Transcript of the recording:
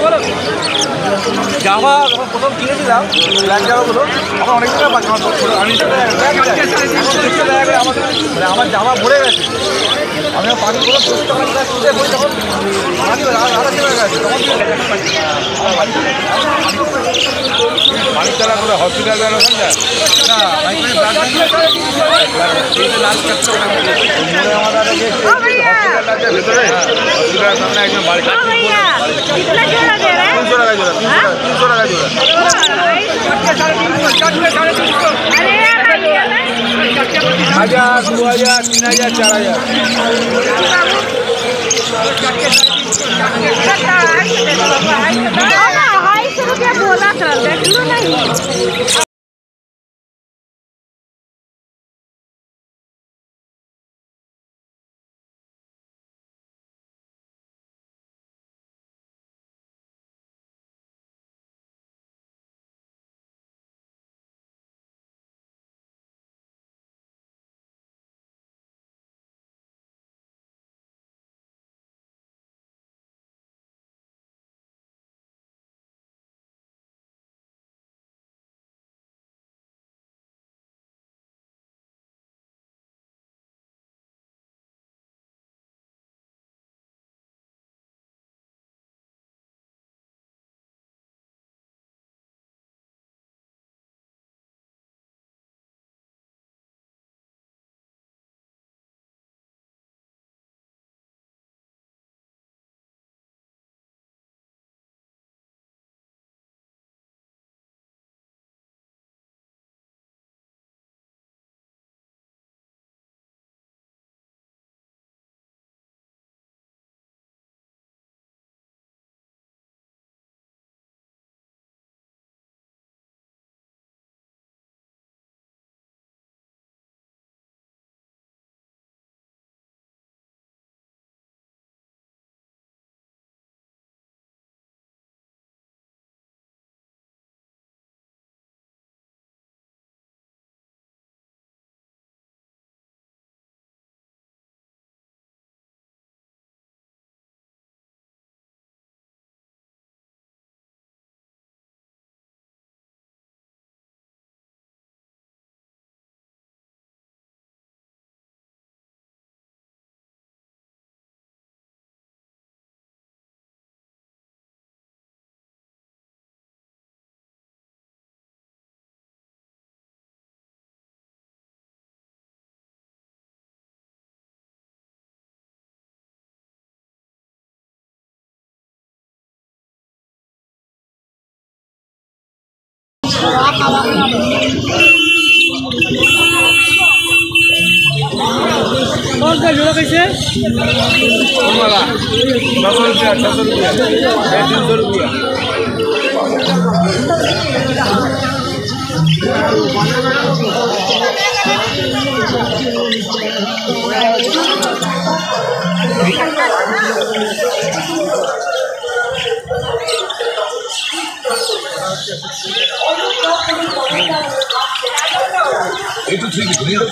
জামা যখন প্রথম কিনেছিলাম ব্ল্যাক জামা প্রথম তখন অনেক টাকা পাচ্ছি আমার মানে আমার জামা ভরে গেছে। আমি পানি করে তখন। পানি আড়াইশো টাকা গেছে। বাড়ির তারা করে হসপিটাল গেল না আমাদের হসপিটাল আছে ভেতরে? হ্যাঁ, হসপিটাল সামনে একজন বাড়ি हज़ार दो हज़ार तीन हज़ार चार हज़ार ढाई सौ रुपया बोला था देख लो नहीं कौन सा जोड़ा कैसे वाला छशो रुपया छशो रुपया तीन सौ रुपया Itu para o